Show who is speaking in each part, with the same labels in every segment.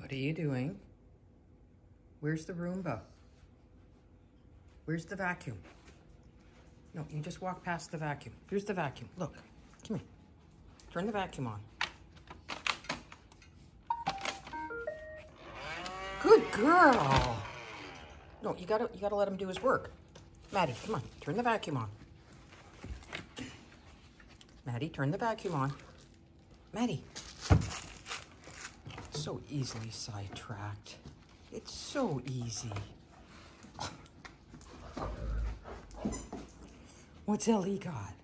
Speaker 1: What are you doing? Where's the Roomba? Where's the vacuum? No, you just walk past the vacuum. Here's the vacuum. Look, come here. Turn the vacuum on. Good girl. No, you gotta you gotta let him do his work. Maddie, come on, turn the vacuum on. Maddie, turn the vacuum on. Maddie. So easily sidetracked. It's so easy. What's Ellie got?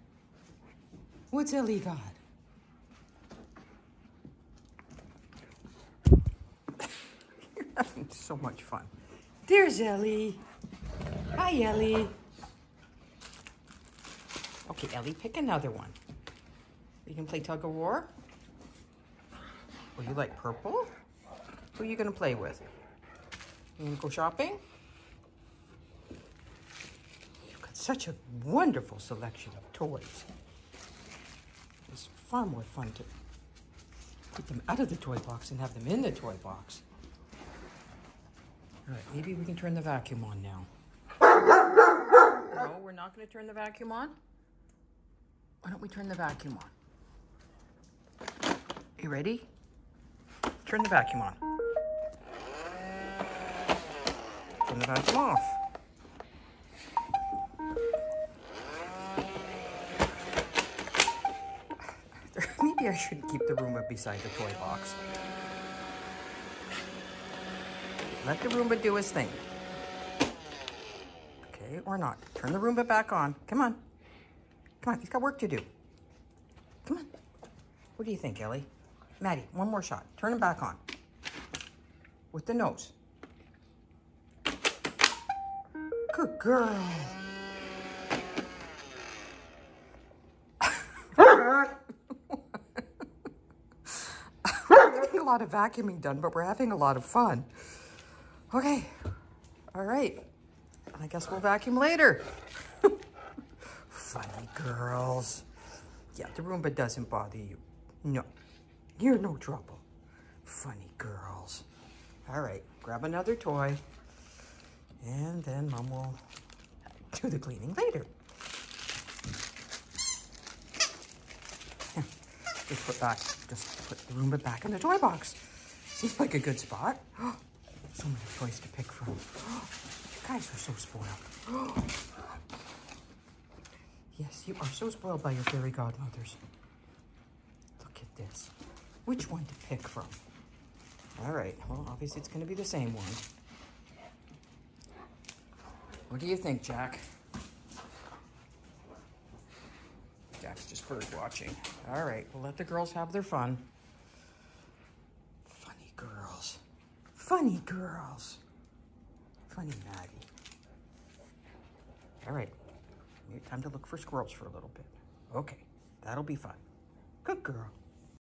Speaker 1: What's Ellie got? You're having so much fun. There's Ellie. Hi, Ellie. Okay, Ellie, pick another one. You can play tug of war. Or you like purple? Who are you gonna play with? You gonna go shopping? You've got such a wonderful selection of toys. It's far more fun to take them out of the toy box and have them in the toy box. All right, maybe we can turn the vacuum on now. No, we're not gonna turn the vacuum on? Why don't we turn the vacuum on? You ready? Turn the vacuum on. Turn the vacuum off. Maybe I shouldn't keep the Roomba beside the toy box. Let the Roomba do his thing. Okay, or not. Turn the Roomba back on. Come on. Come on, he's got work to do. Come on. What do you think, Ellie? Maddie, one more shot. Turn him back on. With the nose. Good girl. a lot of vacuuming done, but we're having a lot of fun. Okay. All right. I guess we'll vacuum later. Funny girls. Yeah, the Roomba doesn't bother you. No. You're no trouble. Funny girls. All right, grab another toy. And then Mom will do the cleaning later. Just put back, just put the Roomba back in the toy box. Seems like a good spot. so many toys to pick from. You guys are so spoiled. Yes, you are so spoiled by your fairy godmothers. Look at this. Which one to pick from? All right, well, obviously it's gonna be the same one. What do you think, Jack? Jack's just bird watching. All right, we'll let the girls have their fun. Funny girls. Funny girls. Funny Maddie. All right, time to look for squirrels for a little bit. Okay, that'll be fun. Good girl.